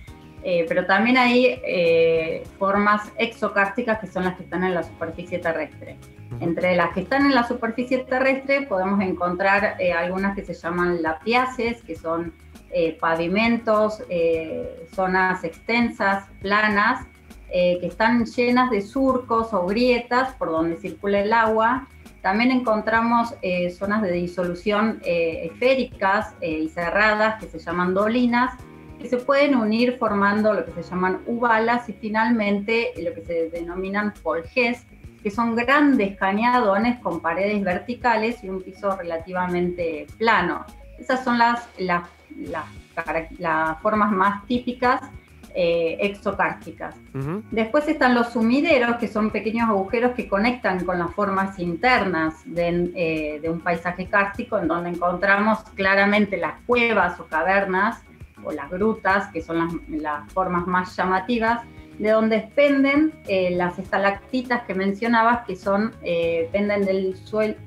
Eh, pero también hay formas exocársticas, que son las que están en la superficie terrestre. Entre las que están en la superficie terrestre podemos encontrar algunas que se llaman lapiaces, que son pavimentos, zonas extensas, planas, eh, que están llenas de surcos o grietas por donde circula el agua. También encontramos eh, zonas de disolución eh, esféricas y cerradas que se llaman dolinas, que se pueden unir formando lo que se llaman ubalas y finalmente lo que se denominan poljes, que son grandes cañadones con paredes verticales y un piso relativamente plano. Esas son las, las, las formas más típicas eh, exocársticas. Después están los sumideros, que son pequeños agujeros que conectan con las formas internas de, eh, un paisaje kárstico, en donde encontramos claramente las cuevas o cavernas o las grutas, que son las, formas más llamativas. de donde penden eh, las estalactitas que mencionabas, que son, eh, penden del,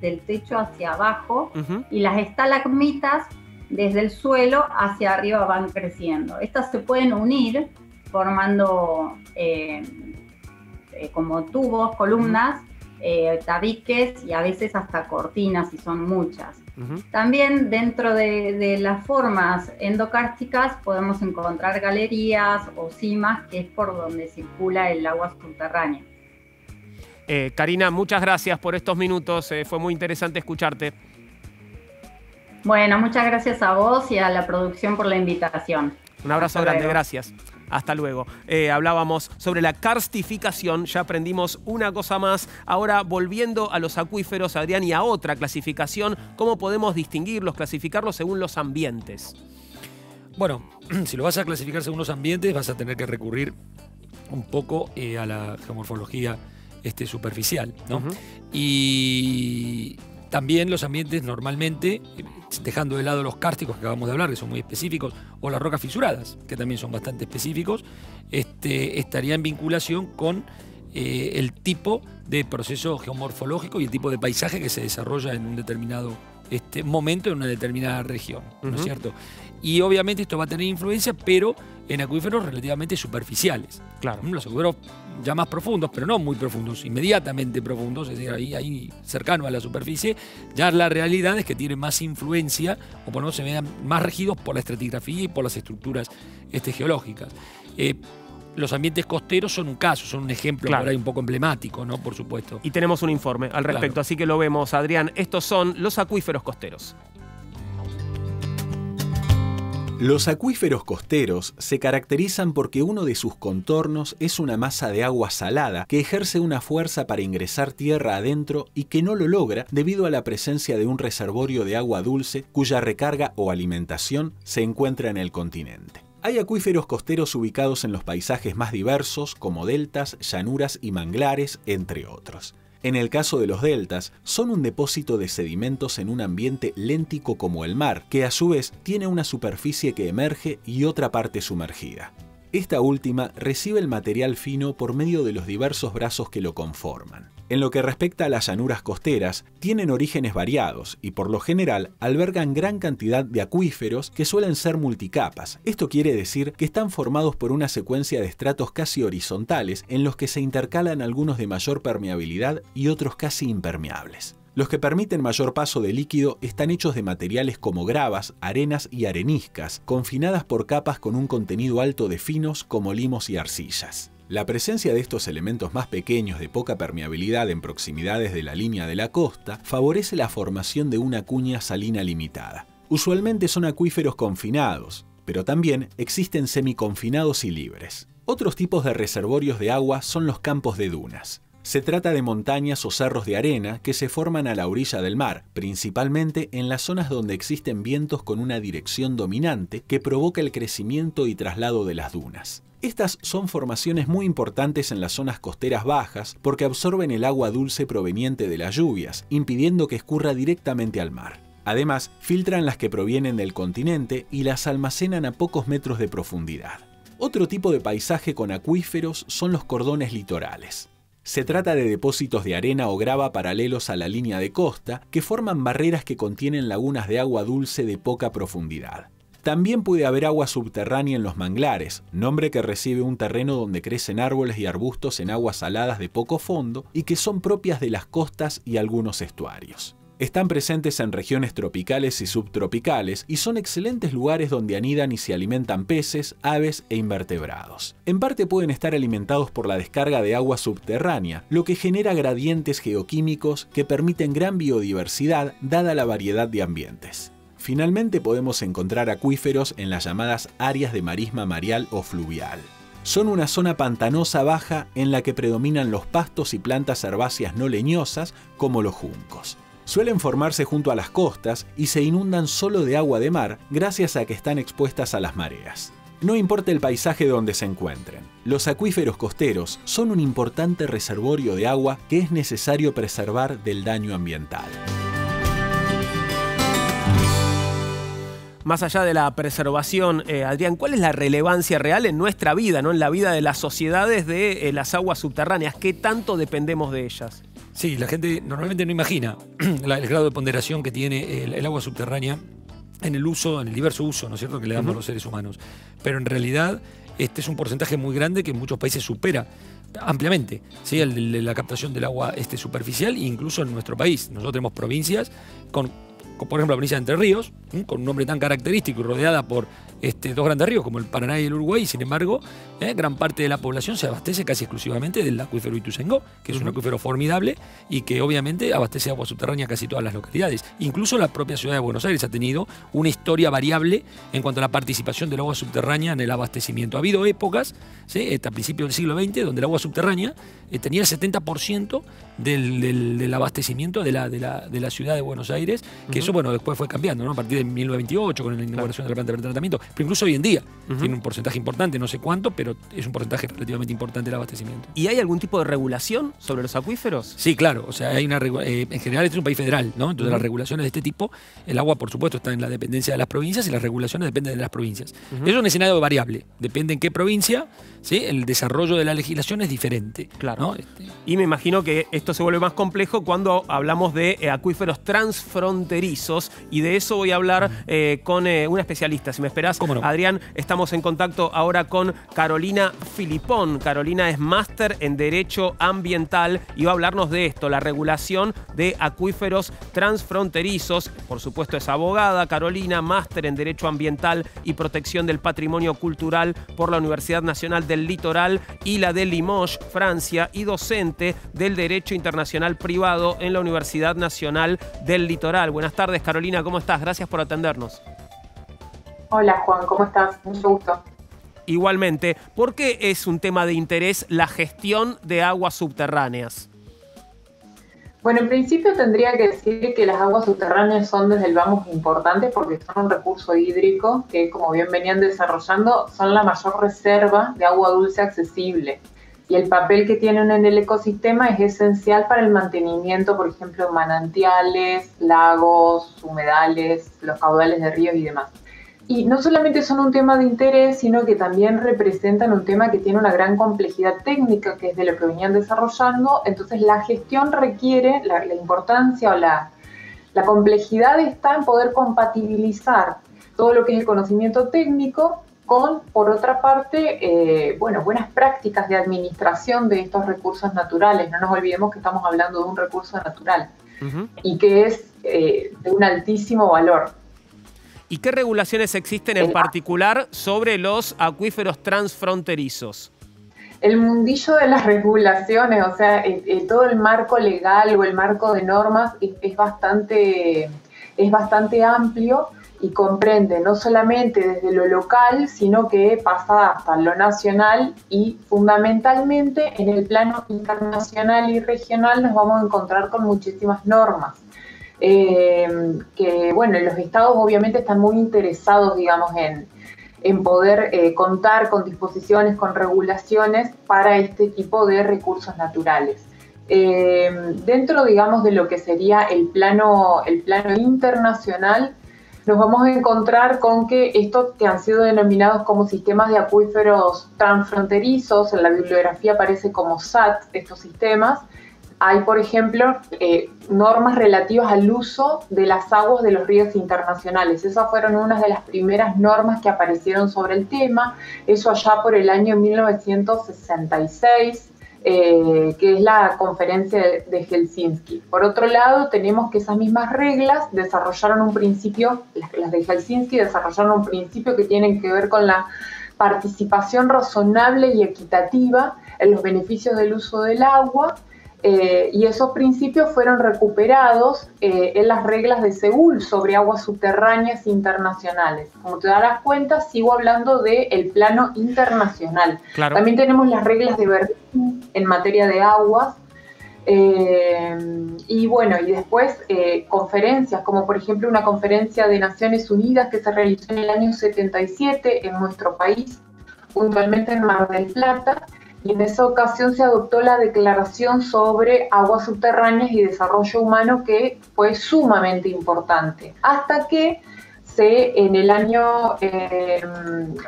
del techo hacia abajo, y las estalagmitas desde el suelo hacia arriba van creciendo. Estas se pueden unir formando eh, como tubos, columnas, tabiques y a veces hasta cortinas, si son muchas. También dentro de, las formas endocársticas podemos encontrar galerías o cimas, que es por donde circula el agua subterránea. Eh, Karina, muchas gracias por estos minutos, eh, fue muy interesante escucharte. Bueno, muchas gracias a vos y a la producción por la invitación. Un abrazo grande, gracias. Hasta luego. Eh, hablábamos sobre la karstificación, ya aprendimos una cosa más. Ahora, volviendo a los acuíferos, Adrián, y a otra clasificación, ¿cómo podemos distinguirlos, clasificarlos según los ambientes? Bueno, si lo vas a clasificar según los ambientes, vas a tener que recurrir un poco eh, a la geomorfología este, superficial, ¿no? Y también los ambientes normalmente, dejando de lado los cársticos que acabamos de hablar, que son muy específicos, o las rocas fisuradas, que también son bastante específicos, este, estaría en vinculación con eh, el tipo de proceso geomorfológico y el tipo de paisaje que se desarrolla en un determinado este, momento en una determinada región, ¿no es cierto? Y obviamente esto va a tener influencia, pero en acuíferos relativamente superficiales. Claro. Los acuíferos ya más profundos, pero no muy profundos, inmediatamente profundos, es decir, ahí, ahí cercano a la superficie, ya la realidad es que tienen más influencia, o por lo menos se vean más regidos por la estratigrafía y por las estructuras este, geológicas. Eh, los ambientes costeros son un caso, son un ejemplo por ahí un poco emblemático, ¿no? Por supuesto. Y tenemos un informe al respecto, así que lo vemos, Adrián. Estos son los acuíferos costeros. Los acuíferos costeros se caracterizan porque uno de sus contornos es una masa de agua salada que ejerce una fuerza para ingresar tierra adentro y que no lo logra debido a la presencia de un reservorio de agua dulce cuya recarga o alimentación se encuentra en el continente. Hay acuíferos costeros ubicados en los paisajes más diversos como deltas, llanuras y manglares, entre otros. En el caso de los deltas, son un depósito de sedimentos en un ambiente léntico como el mar, que a su vez tiene una superficie que emerge y otra parte sumergida. Esta última recibe el material fino por medio de los diversos brazos que lo conforman. En lo que respecta a las llanuras costeras, tienen orígenes variados y por lo general albergan gran cantidad de acuíferos que suelen ser multicapas. Esto quiere decir que están formados por una secuencia de estratos casi horizontales en los que se intercalan algunos de mayor permeabilidad y otros casi impermeables. Los que permiten mayor paso de líquido están hechos de materiales como gravas, arenas y areniscas, confinadas por capas con un contenido alto de finos como limos y arcillas. La presencia de estos elementos más pequeños de poca permeabilidad en proximidades de la línea de la costa favorece la formación de una cuña salina limitada. Usualmente son acuíferos confinados, pero también existen semiconfinados y libres. Otros tipos de reservorios de agua son los campos de dunas. Se trata de montañas o cerros de arena que se forman a la orilla del mar, principalmente en las zonas donde existen vientos con una dirección dominante que provoca el crecimiento y traslado de las dunas. Estas son formaciones muy importantes en las zonas costeras bajas porque absorben el agua dulce proveniente de las lluvias, impidiendo que escurra directamente al mar. Además, filtran las que provienen del continente y las almacenan a pocos metros de profundidad. Otro tipo de paisaje con acuíferos son los cordones litorales. Se trata de depósitos de arena o grava paralelos a la línea de costa que forman barreras que contienen lagunas de agua dulce de poca profundidad. También puede haber agua subterránea en los manglares, nombre que recibe un terreno donde crecen árboles y arbustos en aguas saladas de poco fondo y que son propias de las costas y algunos estuarios. Están presentes en regiones tropicales y subtropicales y son excelentes lugares donde anidan y se alimentan peces, aves e invertebrados. En parte pueden estar alimentados por la descarga de agua subterránea, lo que genera gradientes geoquímicos que permiten gran biodiversidad dada la variedad de ambientes. Finalmente podemos encontrar acuíferos en las llamadas áreas de marisma mareal o fluvial. Son una zona pantanosa baja en la que predominan los pastos y plantas herbáceas no leñosas como los juncos. Suelen formarse junto a las costas y se inundan solo de agua de mar gracias a que están expuestas a las mareas. No importa el paisaje donde se encuentren, los acuíferos costeros son un importante reservorio de agua que es necesario preservar del daño ambiental. Más allá de la preservación, eh, Adrián, ¿cuál es la relevancia real en nuestra vida, ¿no? en la vida de las sociedades de eh, las aguas subterráneas? ¿Qué tanto dependemos de ellas? Sí, la gente normalmente no imagina el grado de ponderación que tiene el, agua subterránea en el uso, en el diverso uso, ¿no es cierto?, que le damos a los seres humanos. Pero en realidad este es un porcentaje muy grande que en muchos países supera ampliamente ¿sí? el la captación del agua este, superficial incluso en nuestro país. Nosotros tenemos provincias con por ejemplo, la provincia de Entre Ríos, con un nombre tan característico y rodeada por este, dos grandes ríos como el Paraná y el Uruguay, sin embargo, eh, gran parte de la población se abastece casi exclusivamente del acuífero Ituzaingó, que es un acuífero formidable y que obviamente abastece agua subterránea casi todas las localidades. Incluso la propia ciudad de Buenos Aires ha tenido una historia variable en cuanto a la participación del agua subterránea en el abastecimiento. Ha habido épocas, hasta a principios del siglo XX, donde el agua subterránea eh, tenía el 70% del, abastecimiento de la, de, la, ciudad de Buenos Aires, que eso, bueno, después fue cambiando, ¿no? A partir de 1928, con la inauguración de la planta de tratamiento, pero incluso hoy en día tiene un porcentaje importante, no sé cuánto, pero es un porcentaje relativamente importante del abastecimiento. ¿Y hay algún tipo de regulación sobre los acuíferos? Sí, claro, o sea, hay una eh, en general este es un país federal, ¿no? Entonces las regulaciones de este tipo, el agua por supuesto está en la dependencia de las provincias y las regulaciones dependen de las provincias. Eso es un escenario variable, depende en qué provincia, ¿sí? El desarrollo de la legislación es diferente. Claro. Este, y me imagino que esto se vuelve más complejo cuando hablamos de eh, acuíferos transfronterizos y de eso voy a hablar eh, con una especialista. Si me esperás, Adrián, estamos en contacto ahora con Carolina Filipón. Carolina es máster en Derecho Ambiental y va a hablarnos de esto, la regulación de acuíferos transfronterizos. Por supuesto es abogada, Carolina, máster en Derecho Ambiental y Protección del Patrimonio Cultural por la Universidad Nacional del Litoral y la de Limoges, Francia, y docente del Derecho Internacional Privado en la Universidad Nacional del Litoral. Buenas tardes, Carolina, ¿cómo estás? Gracias por atendernos. Hola Juan, ¿cómo estás? Mucho gusto. Igualmente, ¿por qué es un tema de interés la gestión de aguas subterráneas? Bueno, en principio tendría que decir que las aguas subterráneas son desde el vamos importantes porque son un recurso hídrico que, como bien venían desarrollando, son la mayor reserva de agua dulce accesible. Y el papel que tienen en el ecosistema es esencial para el mantenimiento, por ejemplo, de manantiales, lagos, humedales, los caudales de ríos y demás. Y no solamente son un tema de interés, sino que también representan un tema que tiene una gran complejidad técnica, que es de lo que venían desarrollando. Entonces la gestión requiere, la, importancia o la, la complejidad está en poder compatibilizar todo lo que es el conocimiento técnico con, por otra parte, eh, bueno, buenas prácticas de administración de estos recursos naturales. No nos olvidemos que estamos hablando de un recurso natural y que es eh, de un altísimo valor. ¿Y qué regulaciones existen en particular sobre los acuíferos transfronterizos? El mundillo de las regulaciones, o sea, todo el marco legal o el marco de normas es, bastante, es bastante amplio y comprende no solamente desde lo local, sino que pasa hasta lo nacional y fundamentalmente en el plano internacional y regional nos vamos a encontrar con muchísimas normas. Eh, que bueno, los estados obviamente están muy interesados, digamos, en, poder eh, contar con disposiciones, con regulaciones para este tipo de recursos naturales. Eh, dentro, digamos, de lo que sería el plano, el plano internacional, nos vamos a encontrar con que estos que han sido denominados como sistemas de acuíferos transfronterizos, en la bibliografía aparece como SAT, estos sistemas, hay, por ejemplo, eh, normas relativas al uso de las aguas de los ríos internacionales. Esas fueron unas de las primeras normas que aparecieron sobre el tema, eso allá por el año 1966. Eh, que es la conferencia de, Helsinki. Por otro lado, tenemos que esas mismas reglas desarrollaron un principio, las de Helsinki desarrollaron un principio que tienen que ver con la participación razonable y equitativa en los beneficios del uso del agua eh, y esos principios fueron recuperados eh, en las reglas de Seúl sobre aguas subterráneas internacionales. Como te darás cuenta, sigo hablando del plano internacional. También tenemos las reglas de Berlín en materia de aguas. Eh, y bueno, y después conferencias, como por ejemplo una conferencia de Naciones Unidas que se realizó en el año 77 en nuestro país, puntualmente en Mar del Plata, y en esa ocasión se adoptó la Declaración sobre Aguas Subterráneas y Desarrollo Humano que fue sumamente importante, hasta que se en el año eh,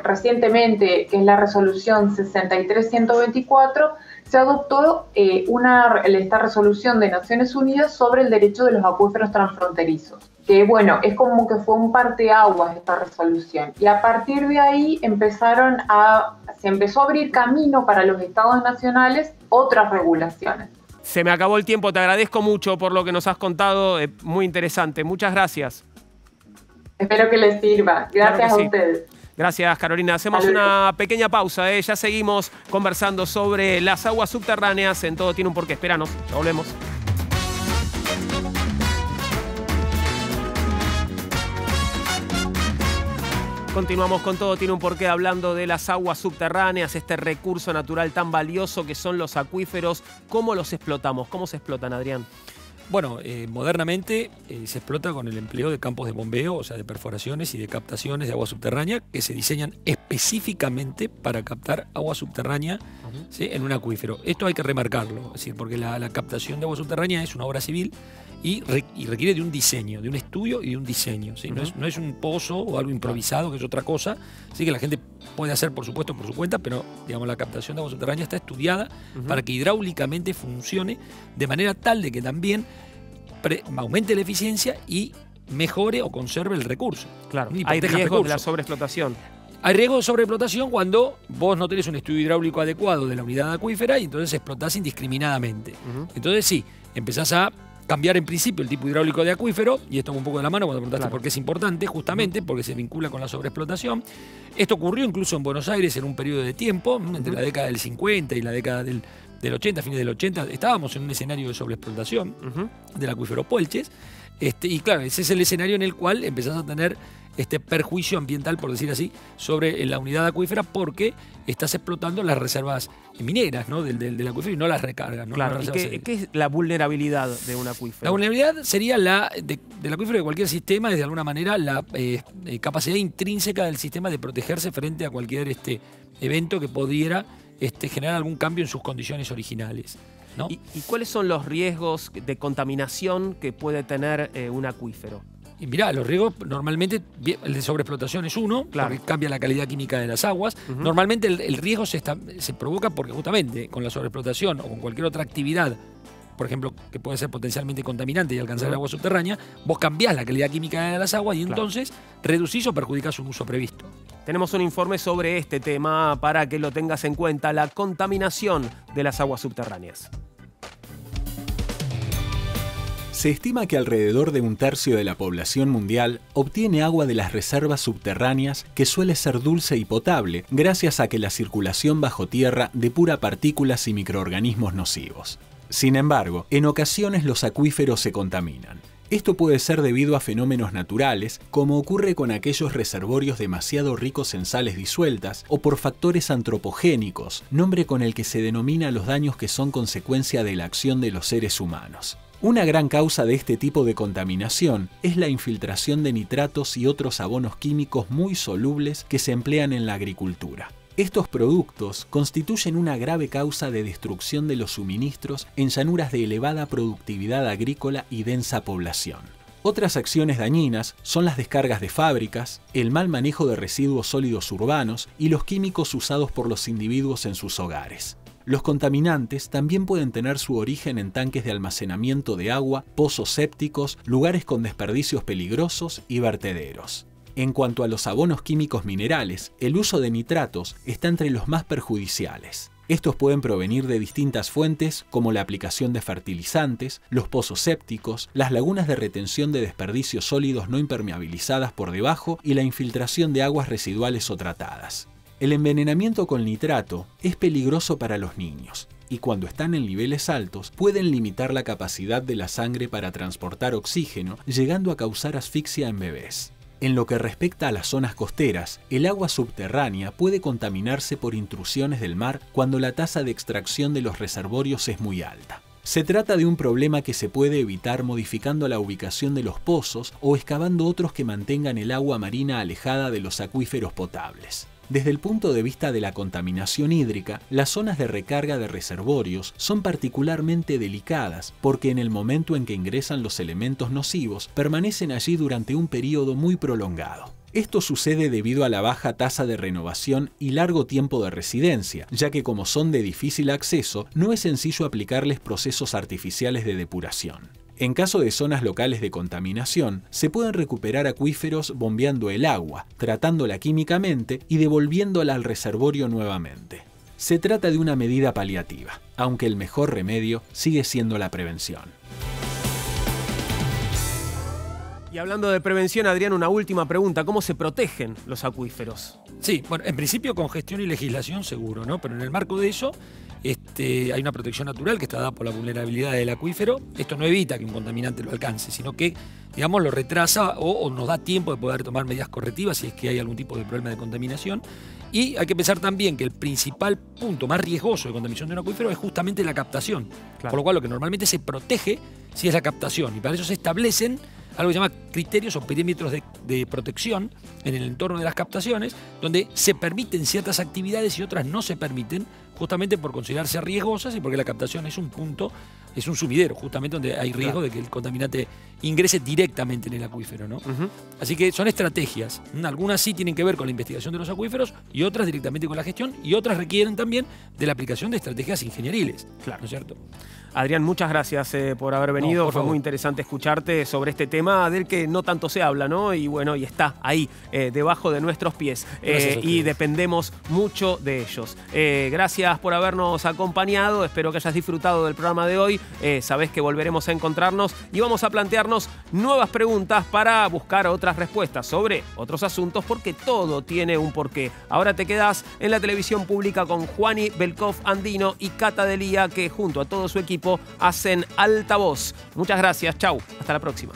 recientemente, que es la resolución 63124, se adoptó eh, una, esta resolución de Naciones Unidas sobre el derecho de los acuíferos transfronterizos, que bueno, es como que fue un parteaguas esta resolución. Y a partir de ahí empezaron a, se empezó a abrir camino para los estados nacionales otras regulaciones. Se me acabó el tiempo, te agradezco mucho por lo que nos has contado, eh, muy interesante. Muchas gracias. Espero que les sirva. Gracias a ustedes. Gracias, Carolina. Hacemos una pequeña pausa. ¿eh? Ya seguimos conversando sobre las aguas subterráneas. En todo tiene un porqué. Esperanos, ya volvemos. Continuamos con todo, tiene un porqué hablando de las aguas subterráneas, este recurso natural tan valioso que son los acuíferos. ¿Cómo los explotamos? ¿Cómo se explotan, Adrián? Bueno, eh, modernamente eh, se explota con el empleo de campos de bombeo, o sea, de perforaciones y de captaciones de agua subterránea que se diseñan específicamente para captar agua subterránea en un acuífero. Esto hay que remarcarlo, es decir, porque la, captación de agua subterránea es una obra civil y, requiere de un diseño, de un estudio y de un diseño. no, es, un pozo o algo improvisado, que es otra cosa. Así que la gente puede hacer, por supuesto, por su cuenta, pero digamos, la captación de agua subterránea está estudiada para que hidráulicamente funcione de manera tal de que también aumente la eficiencia y mejore o conserve el recurso. Claro, hay riesgo de la sobreexplotación. Hay riesgo de sobreexplotación cuando vos no tenés un estudio hidráulico adecuado de la unidad acuífera y entonces explotás indiscriminadamente. Entonces sí, empezás a cambiar en principio el tipo hidráulico de acuífero, y esto un poco de la mano cuando preguntaste por qué es importante, justamente porque se vincula con la sobreexplotación. Esto ocurrió incluso en Buenos Aires en un periodo de tiempo, entre la década del 50 y la década del, 80, fines del 80, estábamos en un escenario de sobreexplotación del acuífero Puelches, este, y claro, ese es el escenario en el cual empezás a tener este perjuicio ambiental, por decir así, sobre la unidad acuífera porque estás explotando las reservas mineras ¿no? del, del, acuífero y no las recargas. Claro, qué, es la vulnerabilidad de un acuífero? La vulnerabilidad sería la del acuífero de cualquier sistema, es de alguna manera la eh, eh, capacidad intrínseca del sistema de protegerse frente a cualquier este, evento que pudiera este, generar algún cambio en sus condiciones originales. ¿no? ¿Y, cuáles son los riesgos de contaminación que puede tener eh, un acuífero? Y mirá, los riesgos normalmente, el de sobreexplotación es uno, porque cambia la calidad química de las aguas. Normalmente el, riesgo se, se provoca porque justamente con la sobreexplotación o con cualquier otra actividad por ejemplo, que puede ser potencialmente contaminante y alcanzar el agua subterránea, vos cambiás la calidad química de las aguas y entonces reducís o perjudicás un uso previsto. Tenemos un informe sobre este tema para que lo tengas en cuenta, la contaminación de las aguas subterráneas. Se estima que alrededor de un tercio de la población mundial obtiene agua de las reservas subterráneas que suele ser dulce y potable gracias a que la circulación bajo tierra depura partículas y microorganismos nocivos. Sin embargo, en ocasiones los acuíferos se contaminan. Esto puede ser debido a fenómenos naturales, como ocurre con aquellos reservorios demasiado ricos en sales disueltas, o por factores antropogénicos, nombre con el que se denomina los daños que son consecuencia de la acción de los seres humanos. Una gran causa de este tipo de contaminación es la infiltración de nitratos y otros abonos químicos muy solubles que se emplean en la agricultura. Estos productos constituyen una grave causa de destrucción de los suministros en llanuras de elevada productividad agrícola y densa población. Otras acciones dañinas son las descargas de fábricas, el mal manejo de residuos sólidos urbanos y los químicos usados por los individuos en sus hogares. Los contaminantes también pueden tener su origen en tanques de almacenamiento de agua, pozos sépticos, lugares con desperdicios peligrosos y vertederos. En cuanto a los abonos químicos minerales, el uso de nitratos está entre los más perjudiciales. Estos pueden provenir de distintas fuentes como la aplicación de fertilizantes, los pozos sépticos, las lagunas de retención de desperdicios sólidos no impermeabilizadas por debajo y la infiltración de aguas residuales o tratadas. El envenenamiento con nitrato es peligroso para los niños y cuando están en niveles altos pueden limitar la capacidad de la sangre para transportar oxígeno, llegando a causar asfixia en bebés. En lo que respecta a las zonas costeras, el agua subterránea puede contaminarse por intrusiones del mar cuando la tasa de extracción de los reservorios es muy alta. Se trata de un problema que se puede evitar modificando la ubicación de los pozos o excavando otros que mantengan el agua marina alejada de los acuíferos potables. Desde el punto de vista de la contaminación hídrica, las zonas de recarga de reservorios son particularmente delicadas porque en el momento en que ingresan los elementos nocivos permanecen allí durante un periodo muy prolongado. Esto sucede debido a la baja tasa de renovación y largo tiempo de residencia, ya que como son de difícil acceso, no es sencillo aplicarles procesos artificiales de depuración. En caso de zonas locales de contaminación, se pueden recuperar acuíferos bombeando el agua, tratándola químicamente y devolviéndola al reservorio nuevamente. Se trata de una medida paliativa, aunque el mejor remedio sigue siendo la prevención. Y hablando de prevención, Adrián, una última pregunta. ¿Cómo se protegen los acuíferos? Sí, bueno, en principio con gestión y legislación seguro, ¿no? Pero en el marco de eso este, hay una protección natural que está dada por la vulnerabilidad del acuífero. Esto no evita que un contaminante lo alcance, sino que, digamos, lo retrasa o, nos da tiempo de poder tomar medidas correctivas si es que hay algún tipo de problema de contaminación. Y hay que pensar también que el principal punto más riesgoso de contaminación de un acuífero es justamente la captación. Por lo cual lo que normalmente se protege si es la captación. Y para eso se establecen algo que se llama criterios o perímetros de, protección en el entorno de las captaciones, donde se permiten ciertas actividades y otras no se permiten, justamente por considerarse riesgosas y porque la captación es un punto, es un sumidero, justamente donde hay riesgo de que el contaminante ingrese directamente en el acuífero. ¿no? Así que son estrategias. Algunas sí tienen que ver con la investigación de los acuíferos y otras directamente con la gestión y otras requieren también de la aplicación de estrategias ingenieriles. Claro. ¿No es cierto? Adrián, muchas gracias eh, por haber venido. Fue muy interesante escucharte sobre este tema del que no tanto se habla, ¿no? Y bueno, y está ahí, eh, debajo de nuestros pies. Eh, y dependemos mucho de ellos. gracias por habernos acompañado. Espero que hayas disfrutado del programa de hoy. sabés que volveremos a encontrarnos y vamos a plantearnos nuevas preguntas para buscar otras respuestas sobre otros asuntos, porque todo tiene un porqué. Ahora te quedas en la televisión pública con Juani Belkov Andino y Cata Delía, que junto a todo su hacen altavoz. Muchas gracias, chau, hasta la próxima.